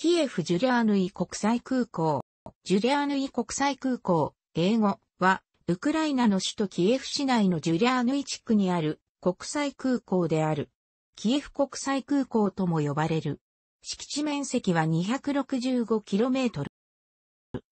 キエフ・ジュリアーヌイ国際空港。ジュリアーヌイ国際空港、英語は、ウクライナの首都キエフ市内のジュリアーヌイ地区にある国際空港である。キエフ国際空港とも呼ばれる。敷地面積は 265km。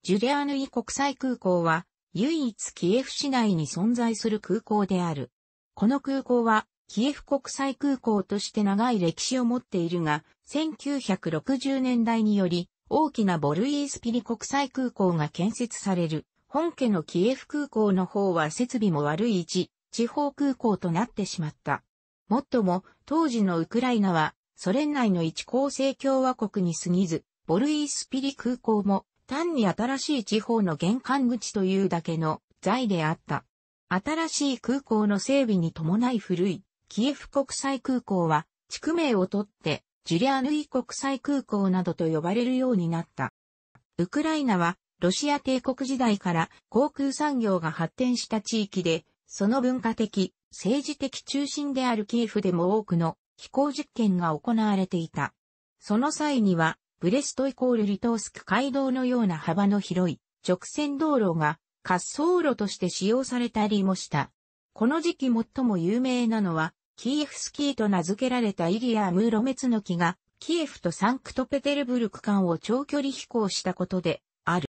ジュリアーヌイ国際空港は、唯一キエフ市内に存在する空港である。この空港は、キエフ国際空港として長い歴史を持っているが、1960年代により、大きなボルイースピリ国際空港が建設される。本家のキエフ空港の方は設備も悪い地、地方空港となってしまった。もっとも、当時のウクライナは、ソ連内の一構成共和国に過ぎず、ボルイースピリ空港も、単に新しい地方の玄関口というだけの財であった。新しい空港の整備に伴い古い、キエフ国際空港は、地区名をとって、ジュリアヌイ国際空港などと呼ばれるようになった。ウクライナは、ロシア帝国時代から航空産業が発展した地域で、その文化的、政治的中心であるキエフでも多くの飛行実験が行われていた。その際には、ブレストイコールリトースク街道のような幅の広い直線道路が滑走路として使用されたりもした。この時期最も有名なのは、キエフスキーと名付けられたイリア・ムーロメツノキが、キエフとサンクトペテルブルク間を長距離飛行したことである。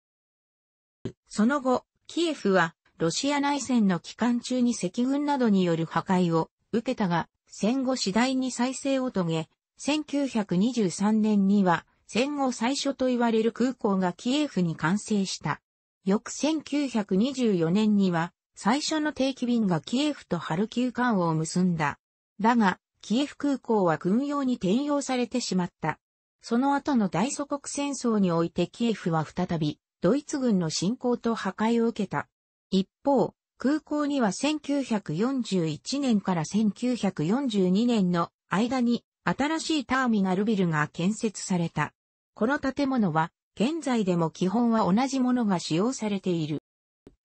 その後、キエフはロシア内戦の期間中に赤軍などによる破壊を受けたが、戦後次第に再生を遂げ、1923年には戦後最初と言われる空港がキエフに完成した。翌1924年には最初の定期便がキエフとハルキウ間を結んだ。だが、キエフ空港は軍用に転用されてしまった。その後の大祖国戦争においてキエフは再びドイツ軍の侵攻と破壊を受けた。一方、空港には1941年から1942年の間に新しいターミナルビルが建設された。この建物は現在でも基本は同じものが使用されている。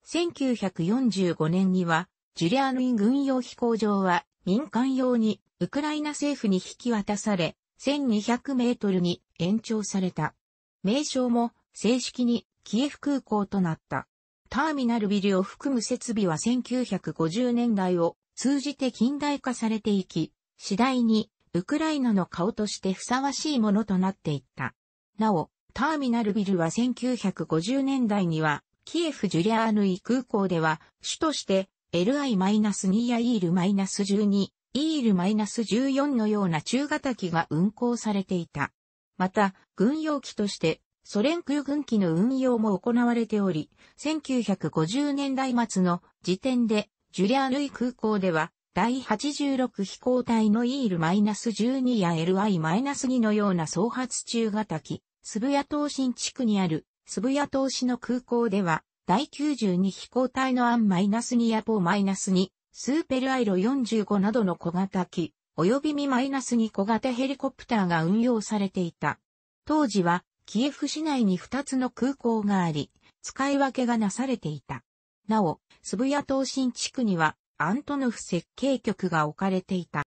1945年にはジュリアーヌイン軍用飛行場は民間用にウクライナ政府に引き渡され1200メートルに延長された。名称も正式にキエフ空港となった。ターミナルビルを含む設備は1950年代を通じて近代化されていき、次第にウクライナの顔としてふさわしいものとなっていった。なお、ターミナルビルは1950年代には、キエフ・ジュリアーヌイ空港では、首都して LI-2 やイール -12、イール -14 のような中型機が運行されていた。また、軍用機としてソ連空軍機の運用も行われており、1950年代末の時点で、ジュリアルイ空港では、第86飛行隊のイール -12 や LI-2 のような総発中型機、スブヤ島新地区にある、スブヤ島市の空港では、第92飛行隊のアンマイナス -2 やポー -2、スーペルアイロ45などの小型機、及びミマイナス -2 小型ヘリコプターが運用されていた。当時はキエフ市内に2つの空港があり、使い分けがなされていた。なお、スブヤ島新地区にはアントノフ設計局が置かれていた。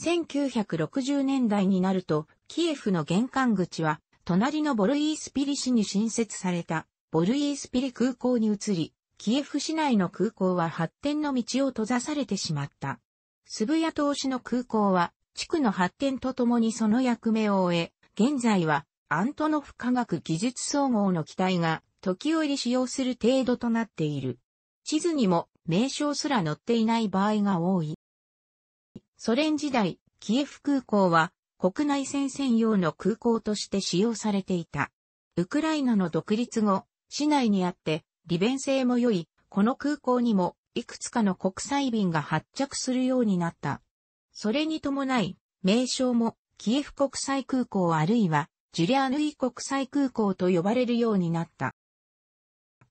1960年代になると、キエフの玄関口は、隣のボルイースピリ市に新設された、ボルイースピリ空港に移り、キエフ市内の空港は発展の道を閉ざされてしまった。スブヤ島市の空港は、地区の発展とともにその役目を終え、現在はアントノフ科学技術総合の機体が時折使用する程度となっている。地図にも名称すら載っていない場合が多い。ソ連時代、キエフ空港は国内線専用の空港として使用されていた。ウクライナの独立後、市内にあって利便性も良い、この空港にもいくつかの国際便が発着するようになった。それに伴い、名称もキエフ国際空港あるいはジュリアヌイ国際空港と呼ばれるようになった。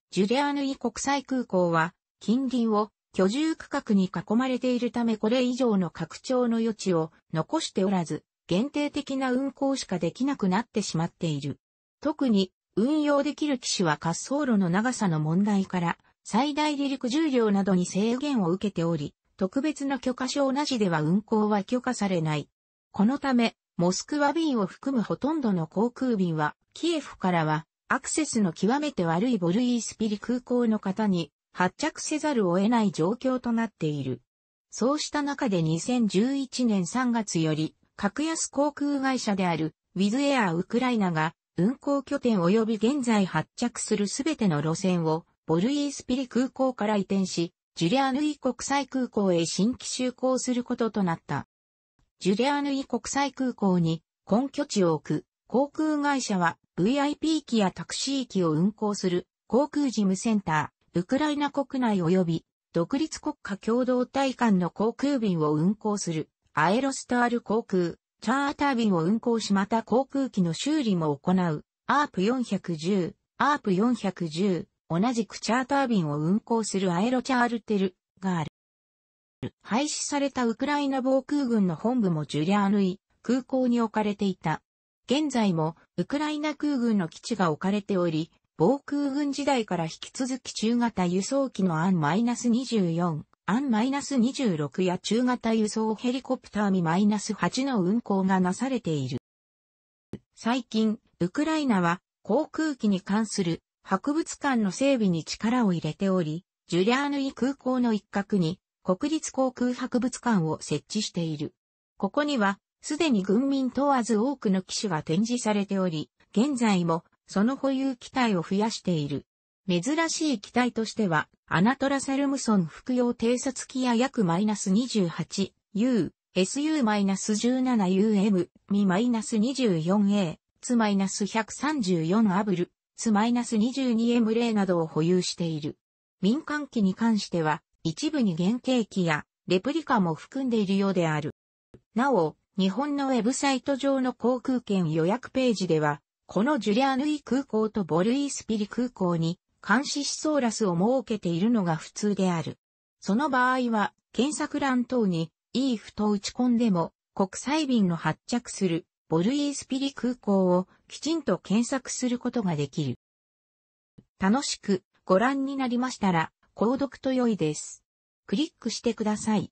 ジュリアヌイ国際空港は、近隣を居住区画に囲まれているためこれ以上の拡張の余地を残しておらず、限定的な運行しかできなくなってしまっている。特に、運用できる機種は滑走路の長さの問題から、最大離陸重量などに制限を受けており、特別な許可証なしでは運行は許可されない。このため、モスクワ便を含むほとんどの航空便は、キエフからは、アクセスの極めて悪いボルイースピリ空港の方に発着せざるを得ない状況となっている。そうした中で2011年3月より、格安航空会社であるウィズエアウクライナが運航拠点及び現在発着するすべての路線をボルイースピリ空港から移転し、ジュリアヌイ国際空港へ新規就航することとなった。ジュリアヌイ国際空港に根拠地を置く航空会社は VIP 機やタクシー機を運航する航空事務センター、ウクライナ国内及び独立国家共同体間の航空便を運航するアエロスタール航空、チャーター便を運航しまた航空機の修理も行う、アープ410、アープ410、同じくチャーター便を運航するアエロチャールテルがある。廃止されたウクライナ防空軍の本部もジュリアーヌイ空港に置かれていた。現在もウクライナ空軍の基地が置かれており、防空軍時代から引き続き中型輸送機のアン -24、アン -26 や中型輸送ヘリコプターミ -8 の運航がなされている。最近、ウクライナは航空機に関する博物館の整備に力を入れており、ジュリアーヌイ空港の一角に国立航空博物館を設置している。ここには、すでに軍民問わず多くの機種が展示されており、現在もその保有機体を増やしている。珍しい機体としては、アナトラサルムソン服用偵察機や約 -28、U、SU-17UM、Mi-24A、ツ -134 アブル、ツ -22M0 などを保有している。民間機に関しては、一部に原型機やレプリカも含んでいるようである。なお、日本のウェブサイト上の航空券予約ページでは、このジュリアヌイ空港とボルイスピリ空港に監視思想ラスを設けているのが普通である。その場合は、検索欄等に EF と打ち込んでも国際便の発着するボルイースピリ空港をきちんと検索することができる。楽しくご覧になりましたら、購読と良いです。クリックしてください。